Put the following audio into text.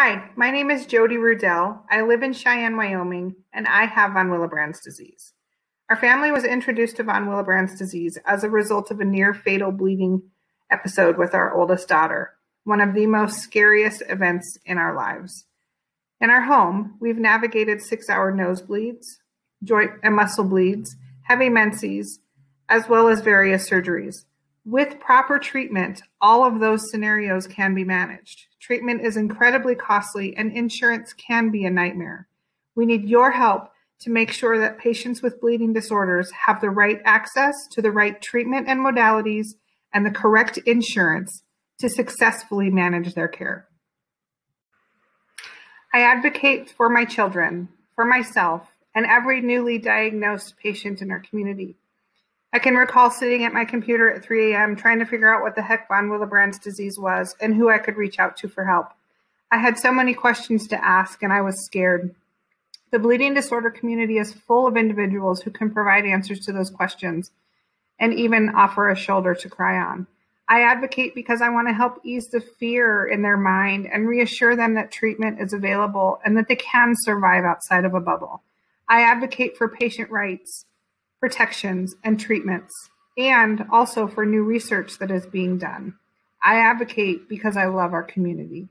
Hi, my name is Jodi Rudell. I live in Cheyenne, Wyoming, and I have von Willebrand's disease. Our family was introduced to von Willebrand's disease as a result of a near fatal bleeding episode with our oldest daughter, one of the most scariest events in our lives. In our home, we've navigated six hour nosebleeds, joint and muscle bleeds, heavy menses, as well as various surgeries. With proper treatment, all of those scenarios can be managed. Treatment is incredibly costly and insurance can be a nightmare. We need your help to make sure that patients with bleeding disorders have the right access to the right treatment and modalities and the correct insurance to successfully manage their care. I advocate for my children, for myself, and every newly diagnosed patient in our community. I can recall sitting at my computer at 3 a.m. trying to figure out what the heck von Willebrand's disease was and who I could reach out to for help. I had so many questions to ask and I was scared. The bleeding disorder community is full of individuals who can provide answers to those questions and even offer a shoulder to cry on. I advocate because I want to help ease the fear in their mind and reassure them that treatment is available and that they can survive outside of a bubble. I advocate for patient rights, protections, and treatments, and also for new research that is being done. I advocate because I love our community.